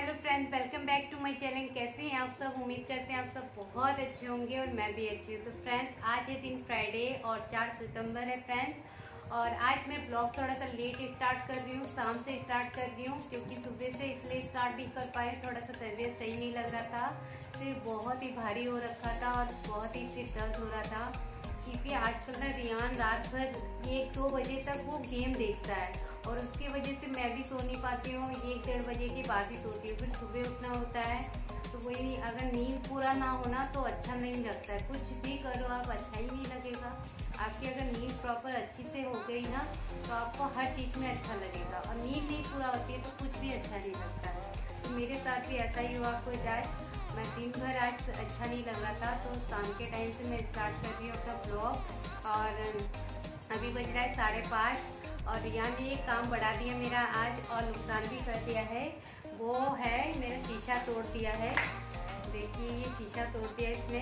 Hello friends, welcome back to my channel. कैसे हैं आप सब? उम्मीद करते हैं आप सब बहुत अच्छे होंगे और मैं भी अच्छी हूँ। तो फ्रेंड्स, आज है दिन फ्राइडे और 4 सितंबर है फ्रेंड्स। और आज मैं ब्लॉग थोड़ा सा लेट स्टार्ट कर रही हूँ, शाम से स्टार्ट कर रही हूँ, क्योंकि सुबह से इसलिए स्टार्ट नहीं कर पाए थोड़ा सा तबीयत सही नहीं लग रहा था, सिर बहुत ही भारी हो रखा था और बहुत ही सिर दर्द हो रहा था। क्योंकि आजकल ना रियान रात भर एक दो बजे तक वो गेम देखता है। और उसकी वजह से मैं भी सो नहीं पाती हूँ। एक डेढ़ बजे के बाद ही सोती हूँ, फिर सुबह उठना होता है। तो वही अगर नींद पूरा ना होना तो अच्छा नहीं लगता है। कुछ भी करो, आप अच्छा ही नहीं लगेगा। आपकी अगर नींद प्रॉपर अच्छी से हो गई ना तो आपको हर चीज़ में अच्छा लगेगा। और नींद नहीं पूरा होती है तो कुछ भी अच्छा नहीं लगता है। तो मेरे साथ भी ऐसा ही हुआ कोई आज। मैं दिन भर आज अच्छा नहीं लग रहा था तो शाम के टाइम से मैं स्टार्ट कर रही हूँ अपना ब्लॉग और अभी बज रहा है साढ़े पाँच। और रियान ने एक काम बढ़ा दिया मेरा आज और नुकसान भी कर दिया है। वो है, मेरा शीशा तोड़ दिया है। देखिए, ये शीशा तोड़ दिया इसने।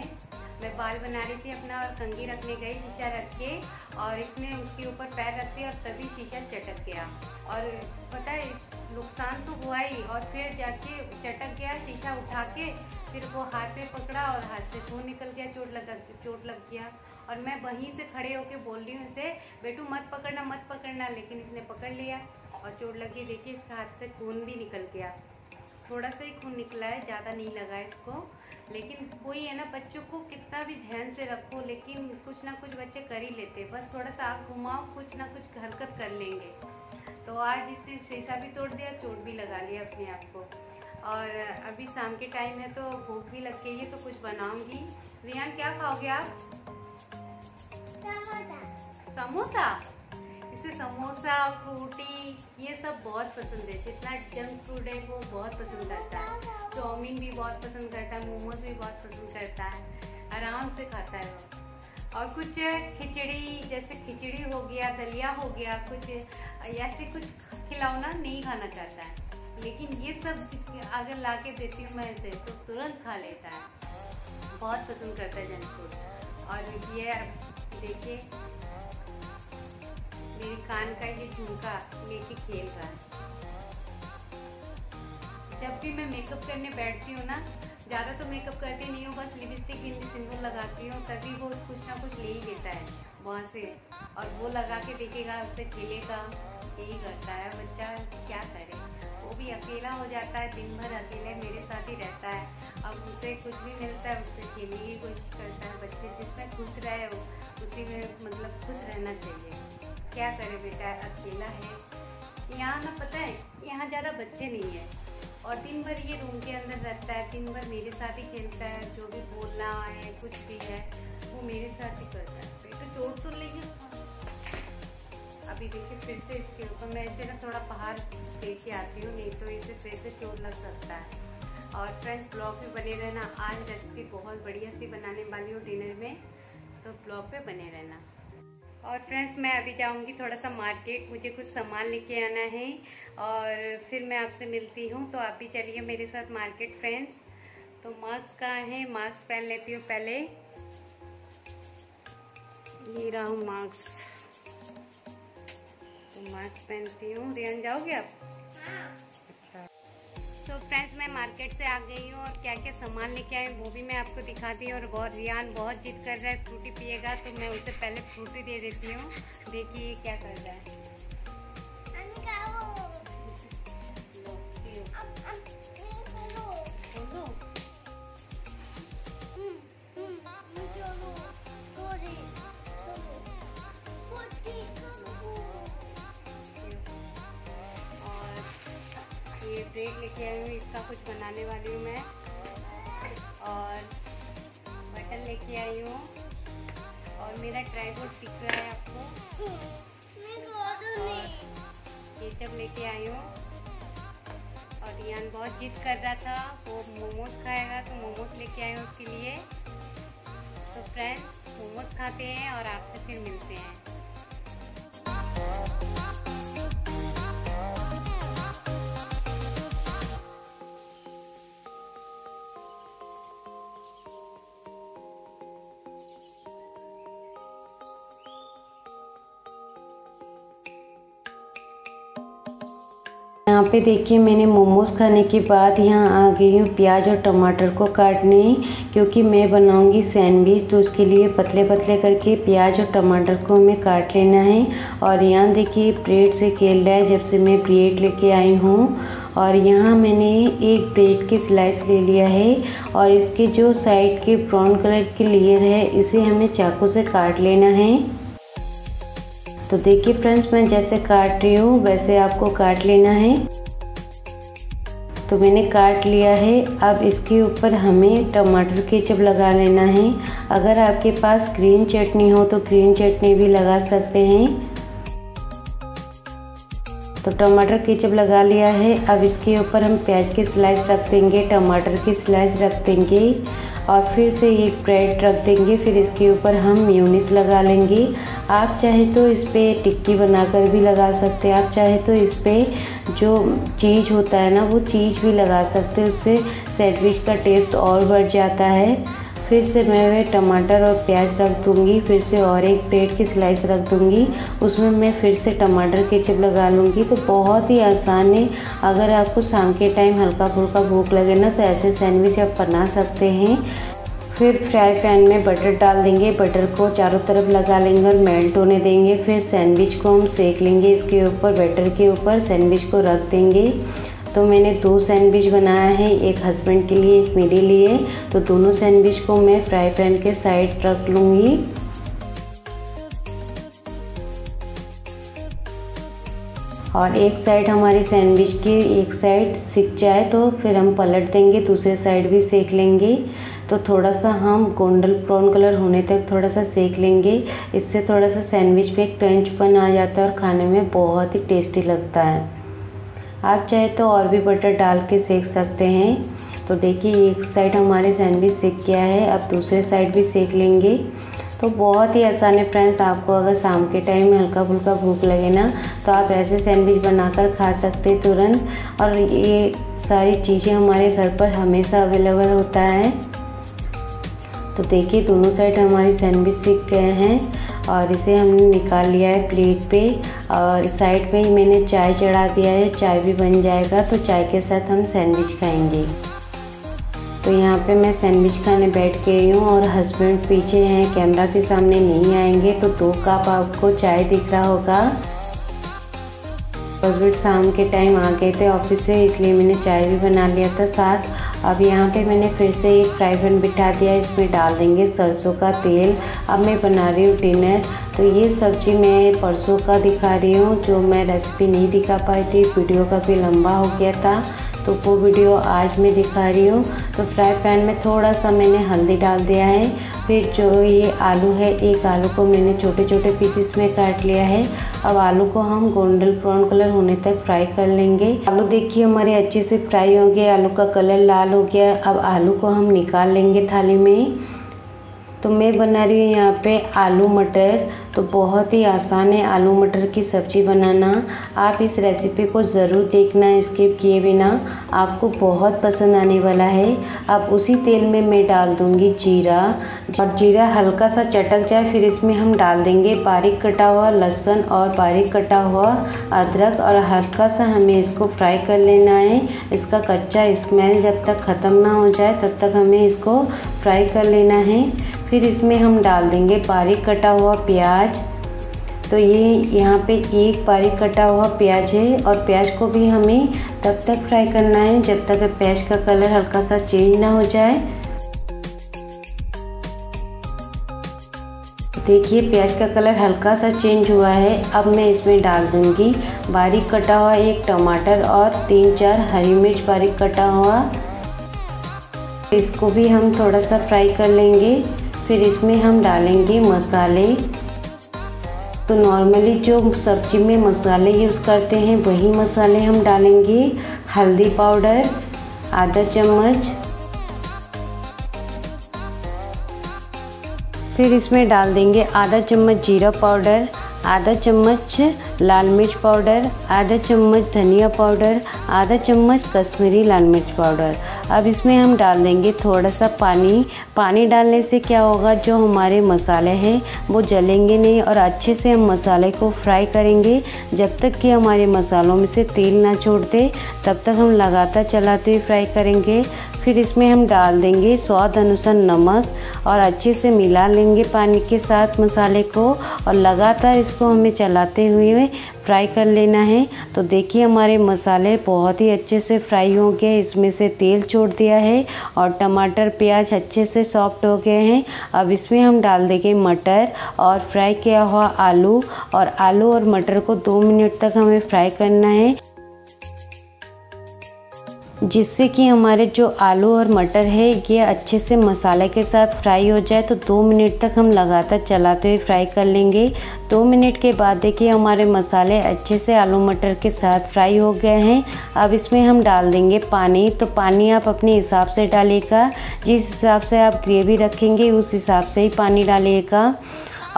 मैं बाल बना रही थी अपना और कंगी रखने गई शीशा रख के और इसने उसके ऊपर पैर रख दिया और तभी शीशा चटक गया। और पता है, नुकसान तो हुआ ही और फिर जाके चटक गया, शीशा उठा के, फिर वो हाथ पे पकड़ा और हाथ से खून निकल गया, चोट लगा, चोट लग गया। और मैं वहीं से खड़े होके बोल रही हूँ इसे, बेटू, मत पकड़ना मत पकड़ना। लेकिन इसने पकड़ लिया और चोट लगी देखिए, इसके हाथ से खून भी निकल गया। थोड़ा सा ही खून निकला है, ज़्यादा नहीं लगा इसको। लेकिन वही है ना, बच्चों को कितना भी ध्यान से रखो, लेकिन कुछ ना कुछ बच्चे कर ही लेते बस थोड़ा सा आग घुमाओ, कुछ ना कुछ हरकत कर लेंगे। तो आज इसने शीशा भी तोड़ दिया, चोट भी लगा लिया अपने आप को। और अभी शाम के टाइम है तो भूख भी लग गई है तो कुछ बनाऊँगी। रियान, क्या खाओगे आप? समोसा? इसे समोसा, फ्रूटी, ये सब बहुत पसंद है। जितना जंक फ़ूड है, वो बहुत पसंद करता है। चाउमीन भी बहुत पसंद करता है, मोमोज भी बहुत पसंद करता है। आराम से खाता है वो। और कुछ खिचड़ी, जैसे खिचड़ी हो गया, दलिया हो गया, कुछ ऐसे कुछ खिलौना नहीं खाना चाहता है। लेकिन ये सब अगर ला के देती हूँ मैं इसे तो तुरंत खा लेता है। बहुत पसंद करता है जंक फ़ूड और ये देखिए मेरे कान का ये झुमका लेके खेल रहा है। जब भी मैं मेकअप करने बैठती हूँ ना, ज़्यादा तो मेकअप करती नहीं हूँ, बस लिपस्टिक सिंदूर लगाती हूँ, तभी वो कुछ ना कुछ ले ही लेता है, वहाँ से। और वो लगा के देखेगा, उससे खेलेगा यही करता है, बच्चा क्या करे? वो भी अकेला हो जाता है, दिन भर अकेले मेरे साथ ही रहता है। अब उसे कुछ भी मिलता है, उससे खेलने की कोशिश करता है, बच्चे जिसमें खुश रहे वो, उसी में मतलब खुश रहना चाहिए। क्या करे बेटा, अकेला है। यहाँ ना पता है, यहाँ ज़्यादा बच्चे नहीं है। और दिन भर ये रूम के अंदर रहता है, दिन भर मेरे साथ ही खेलता है, जो भी बोलना है कुछ भी है, वो मेरे साथ ही करता है। बेटा चोट तो लेगी अभी देखिए, फिर से इसके ऊपर मैं ऐसे ना थोड़ा पहाड़ दे के आती हूँ, नहीं तो इसे फिर से चोट लग सकता है। और फ्रेंड्स ब्लॉग में बने रहना। आज रेसिपी बहुत बढ़िया सी बनाने वाली हूँ डिनर में तो ब्लॉग पे बने रहना। और फ्रेंड्स, मैं अभी जाऊँगी थोड़ा सा मार्केट, मुझे कुछ सामान लेके आना है और फिर मैं आपसे मिलती हूँ। तो आप भी चलिए मेरे साथ मार्केट, फ्रेंड्स। तो मास्क कहाँ है? मास्क पहन लेती हूँ पहले। ये रहा हूँ मास्क तो मास्क पहनती हूँ। रियान, जाओगे आप? अच्छा तो फ्रेंड्स मैं मार्केट से आ गई हूँ और क्या क्या सामान लेके आए वो भी मैं आपको दिखाती हूँ। और बहुत रियान बहुत जिद कर रहा है, फ्रूटी पिएगा तो मैं उसे पहले फ्रूटी दे देती हूँ। देखिए क्या कर रहा है। ब्रेड लेके आई हूँ, इसका कुछ बनाने वाली हूँ मैं। और बटन लेके आई हूँ। और मेरा ट्राईपोर्ड दिख रहा है आपको। केचप लेके आई हूँ। और रियान बहुत जिद कर रहा था, वो मोमोज खाएगा तो मोमोज लेके आई हूँ उसके लिए। तो फ्रेंड्स मोमोज खाते हैं और आपसे फिर मिलते हैं। यहाँ पे देखिए मैंने मोमोज़ खाने के बाद यहाँ आ गई हूँ प्याज और टमाटर को काटने, क्योंकि मैं बनाऊँगी सैंडविच तो उसके लिए पतले पतले करके प्याज और टमाटर को हमें काट लेना है। और यहाँ देखिए ब्रेड से खेल रहा है, जब से मैं ब्रेड लेके आई हूँ। और यहाँ मैंने एक ब्रेड की स्लाइस ले लिया है, और इसके जो साइड के ब्राउन कलर के लेयर है, इसे हमें चाकू से काट लेना है। तो देखिए फ्रेंड्स, मैं जैसे काट रही हूँ, वैसे आपको काट लेना है। तो मैंने काट लिया है। अब इसके ऊपर हमें टमाटर केचप लगा लेना है। अगर आपके पास ग्रीन चटनी हो तो ग्रीन चटनी भी लगा सकते हैं। तो टमाटर केचप लगा लिया है। अब इसके ऊपर हम प्याज की स्लाइस रख देंगे, टमाटर की स्लाइस रख देंगे। और फिर से ये ब्रेड रख देंगे, फिर इसके ऊपर हम म्यूनिस लगा लेंगे। आप चाहे तो इस पर टिक्की बनाकर भी लगा सकते हैं, आप चाहे तो इस पर जो चीज़ होता है ना, वो चीज़ भी लगा सकते हैं, उससे सैंडविच का टेस्ट और बढ़ जाता है। फिर से मैं वह टमाटर और प्याज रख दूँगी, फिर से और एक ब्रेड की स्लाइस रख दूँगी। उसमें मैं फिर से टमाटर केचप लगा लूँगी। तो बहुत ही आसान है। अगर आपको शाम के टाइम हल्का फुल्का भूख लगे ना तो ऐसे सैंडविच आप बना सकते हैं। फिर फ्राई पैन में बटर डाल देंगे। बटर को चारों तरफ़ लगा लेंगे और मेल्ट होने देंगे। फिर सैंडविच को हम सेक लेंगे। इसके ऊपर बटर के ऊपर सैंडविच को रख देंगे। तो मैंने दो सैंडविच बनाया है, एक हस्बैंड के लिए, एक मेरे लिए। तो दोनों सैंडविच को मैं फ्राई पैन के साइड रख लूँगी। और एक साइड हमारी सैंडविच की, एक साइड सिक जाए तो फिर हम पलट देंगे, दूसरे साइड भी सेक लेंगे। तो थोड़ा सा हम गोल्डन ब्राउन कलर होने तक थोड़ा सा सेक लेंगे। इससे थोड़ा सा सैंडविच एक क्रंचपन आ जाता है और खाने में बहुत ही टेस्टी लगता है। आप चाहे तो और भी बटर डाल के सेक सकते हैं। तो देखिए, एक साइड हमारे सैंडविच सेक गया है। अब दूसरे साइड भी सेक लेंगे। तो बहुत ही आसान है फ्रेंड्स आपको अगर शाम के टाइम में हल्का फुल्का भूख लगे ना तो आप ऐसे सैंडविच बनाकर खा सकते तुरंत। और ये सारी चीज़ें हमारे घर पर हमेशा अवेलेबल होता है। तो देखिए, दोनों साइड हमारी सैंडविच सीख गए हैं। और इसे हमने निकाल लिया है प्लेट पे। और साइड पे ही मैंने चाय चढ़ा दिया है, चाय भी बन जाएगा तो चाय के साथ हम सैंडविच खाएँगे। तो यहाँ पे मैं सैंडविच खाने बैठ गई हूँ और हस्बैंड पीछे हैं, कैमरा के सामने नहीं आएँगे तो दो कप आपको चाय दिख रहा होगा। हस्बैंड शाम के टाइम आ गए थे ऑफ़िस से, इसलिए मैंने चाय भी बना लिया था साथ। अब यहाँ पे मैंने फिर से एक फ्राई पैन बिठा दिया, इसमें डाल देंगे सरसों का तेल। अब मैं बना रही हूँ डिनर। तो ये सब्ज़ी मैं परसों का दिखा रही हूँ, जो मैं रेसिपी नहीं दिखा पाई थी। वीडियो काफ़ी लंबा हो गया था तो वो वीडियो आज मैं दिखा रही हूँ। तो फ्राई पैन में थोड़ा सा मैंने हल्दी डाल दिया है, फिर जो ये आलू है, एक आलू को मैंने छोटे छोटे पीसेस में काट लिया है। अब आलू को हम गोल्डन ब्राउन कलर होने तक फ्राई कर लेंगे। आलू देखिए, हमारे अच्छे से फ्राई हो गए, आलू का कलर लाल हो गया। अब आलू को हम निकाल लेंगे थाली में। तो मैं बना रही हूँ यहाँ पे आलू मटर। तो बहुत ही आसान है आलू मटर की सब्ज़ी बनाना। आप इस रेसिपी को ज़रूर देखना स्किप किए बिना। आपको बहुत पसंद आने वाला है। अब उसी तेल में मैं डाल दूँगी जीरा। और जीरा हल्का सा चटक जाए, फिर इसमें हम डाल देंगे बारीक कटा हुआ लहसुन और बारीक कटा हुआ अदरक। और हल्का सा हमें इसको फ्राई कर लेना है। इसका कच्चा स्मेल जब तक ख़त्म ना हो जाए, तब तक हमें इसको फ्राई कर लेना है। फिर इसमें हम डाल देंगे बारीक कटा हुआ प्याज। तो ये यहाँ पे एक बारीक कटा हुआ प्याज है और प्याज को भी हमें तब तक फ्राई करना है जब तक प्याज का कलर हल्का सा चेंज ना हो जाए। देखिए प्याज का कलर हल्का सा चेंज हुआ है। अब मैं इसमें डाल दूँगी बारीक कटा हुआ एक टमाटर और तीन चार हरी मिर्च बारीक कटा हुआ। इसको भी हम थोड़ा सा फ्राई कर लेंगे। फिर इसमें हम डालेंगे मसाले। तो नॉर्मली जो सब्ज़ी में मसाले यूज़ करते हैं, वही मसाले हम डालेंगे। हल्दी पाउडर, आधा चम्मच। फिर इसमें डाल देंगे आधा चम्मच जीरा पाउडर। आधा चम्मच लाल मिर्च पाउडर, आधा चम्मच धनिया पाउडर, आधा चम्मच कश्मीरी लाल मिर्च पाउडर। अब इसमें हम डाल देंगे थोड़ा सा पानी। पानी डालने से क्या होगा? जो हमारे मसाले हैं, वो जलेंगे नहीं और अच्छे से हम मसाले को फ्राई करेंगे। जब तक कि हमारे मसालों में से तेल ना छोड़ दे तब तक हम लगातार चलाते हुए फ्राई करेंगे। फिर इसमें हम डाल देंगे स्वाद अनुसार नमक और अच्छे से मिला लेंगे पानी के साथ मसाले को और लगातार इसको हमें चलाते हुए फ्राई कर लेना है। तो देखिए हमारे मसाले बहुत ही अच्छे से फ्राई हो गए इसमें से तेल छोड़ दिया है और टमाटर, प्याज अच्छे से सॉफ्ट हो गए हैं। अब इसमें हम डाल देंगे मटर और फ्राई किया हुआ आलू और आलू और मटर को दो मिनट तक हमें फ्राई करना है। जिससे कि हमारे जो आलू और मटर है, ये अच्छे से मसाले के साथ फ्राई हो जाए तो दो मिनट तक हम लगातार चलाते हुए फ्राई कर लेंगे। दो मिनट के बाद देखिए हमारे मसाले अच्छे से आलू मटर के साथ फ्राई हो गए हैं। अब इसमें हम डाल देंगे पानी। तो पानी आप अपने हिसाब से डालिएगा। जिस हिसाब से आप ग्रेवी रखेंगे, उस हिसाब से ही पानी डालिएगा।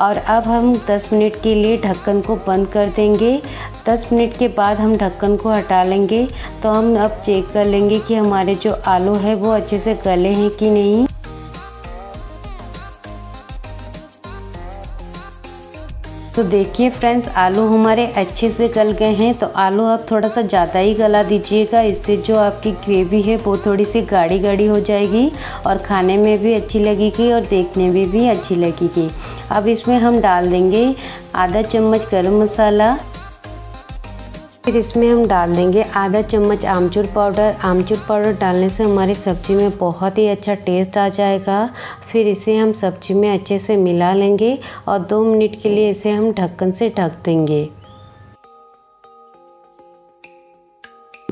और अब हम 10 मिनट के लिए ढक्कन को बंद कर देंगे। 10 मिनट के बाद हम ढक्कन को हटा लेंगे। तो हम अब चेक कर लेंगे कि हमारे जो आलू है वो अच्छे से गले हैं कि नहीं। तो देखिए फ्रेंड्स आलू हमारे अच्छे से गल गए हैं तो आलू आप थोड़ा सा ज़्यादा ही गला दीजिएगा। इससे जो आपकी ग्रेवी है, वो थोड़ी सी गाढ़ी गाढ़ी हो जाएगी और खाने में भी अच्छी लगेगी और देखने में भी अच्छी लगेगी। अब इसमें हम डाल देंगे आधा चम्मच गर्म मसाला फिर इसमें हम डाल देंगे आधा चम्मच आमचूर पाउडर। आमचूर पाउडर डालने से हमारी सब्ज़ी में बहुत ही अच्छा टेस्ट आ जाएगा। फिर इसे हम सब्ज़ी में अच्छे से मिला लेंगे और दो मिनट के लिए इसे हम ढक्कन से ढक देंगे।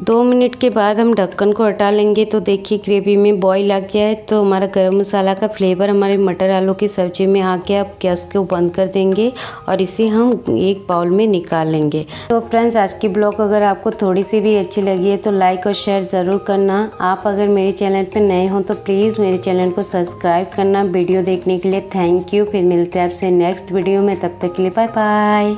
दो मिनट के बाद हम ढक्कन को हटा लेंगे। तो देखिए ग्रेवी में बॉईल आ गया है। तो हमारा गरम मसाला का फ्लेवर हमारे मटर आलू की सब्ज़ी में आ गया। अब गैस को बंद कर देंगे और इसे हम एक बाउल में निकाल लेंगे। तो फ्रेंड्स आज की ब्लॉग अगर आपको थोड़ी सी भी अच्छी लगी है तो लाइक और शेयर ज़रूर करना। आप अगर मेरे चैनल पर नए हों तो प्लीज़ मेरे चैनल को सब्सक्राइब करना। वीडियो देखने के लिए थैंक यू फिर मिलते हैं आपसे नेक्स्ट वीडियो में। तब तक के लिए बाय बाय